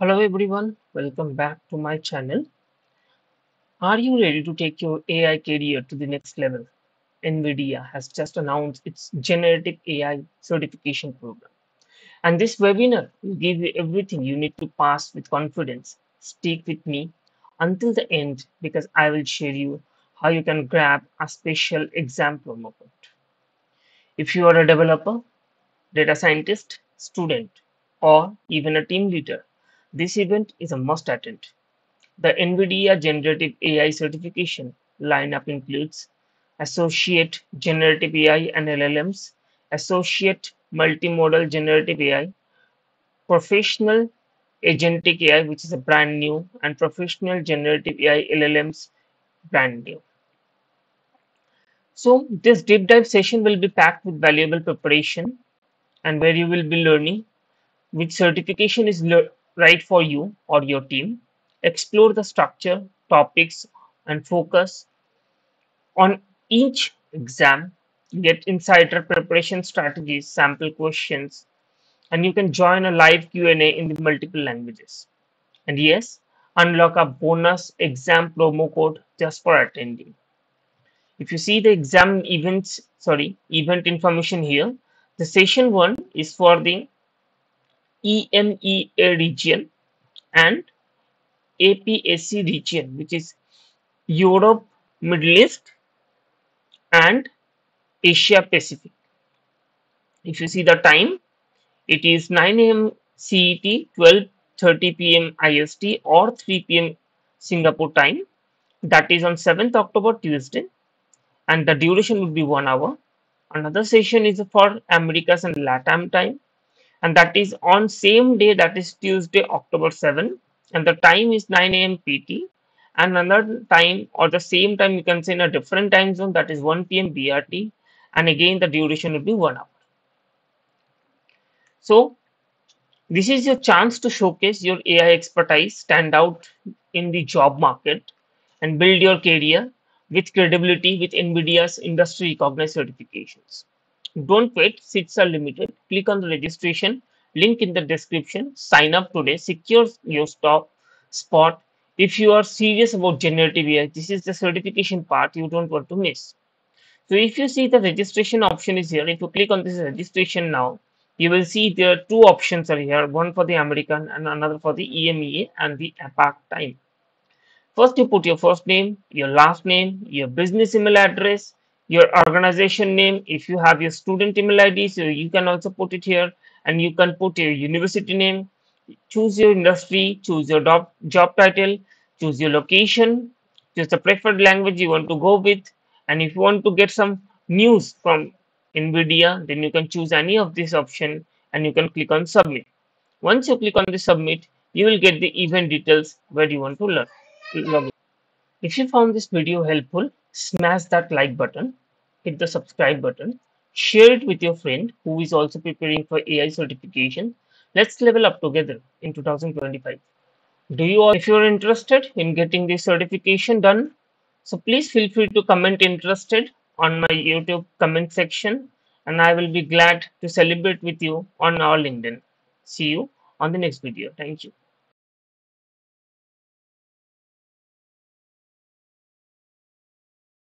Hello everyone, welcome back to my channel. Are you ready to take your AI career to the next level? NVIDIA has just announced its generative AI certification program. And this webinar will give you everything you need to pass with confidence. Stick with me until the end because I will share you how you can grab a special exam promo code. If you are a developer, data scientist, student, or even a team leader, this event is a must attend. The NVIDIA Generative AI certification lineup includes Associate Generative AI and LLMs, Associate Multimodal Generative AI, Professional Agentic AI, which is a brand new, and Professional Generative AI LLMs, brand new. So, this deep dive session will be packed with valuable preparation and where you will be learning which certification is right for you or your team. Explore the structure, topics, and focus on each exam. Get insider preparation strategies, sample questions, and you can join a live Q&A in the multiple languages. And yes, unlock a bonus exam promo code just for attending. If you see the exam events, sorry, event information here, the session one is for the EMEA region and APAC region, which is Europe, Middle East, and Asia Pacific. If you see the time, it is 9 a.m. CET, 12:30 p.m. IST, or 3 p.m. Singapore time. That is on 7th October, Tuesday, and the duration would be one hour. Another session is for Americas and LATAM time, and that is on same day, that is Tuesday, October 7, and the time is 9 a.m. PT. And another time or the same time, you can say in a different time zone, that is 1 p.m. BRT, and again the duration will be one hour. So this is your chance to showcase your AI expertise, stand out in the job market, and build your career with credibility with NVIDIA's industry recognized certifications. Don't wait, seats are limited. Click on the registration link in the description. Sign up today, secure your stop spot. If you are serious about generative AI, this is the certification part you don't want to miss. So if you see the registration option is here, if you click on this registration now, you will see there are two options are here, one for the American and another for the EMEA and the APAC time. First, you put your first name, your last name, your business email address, your organization name. If you have your student email ID, so you can also put it here and you can put your university name, choose your industry, choose your job, job title, choose your location, choose the preferred language you want to go with. And if you want to get some news from NVIDIA, then you can choose any of this option and you can click on submit. Once you click on the submit, you will get the event details where you want to learn. If you found this video helpful, smash that like button, hit the subscribe button, share it with your friend who is also preparing for AI certification. Let's level up together in 2025. Do you all, if you're interested in getting this certification done, so please feel free to comment interested on my YouTube comment section and I will be glad to celebrate with you on our LinkedIn. See you on the next video. Thank you.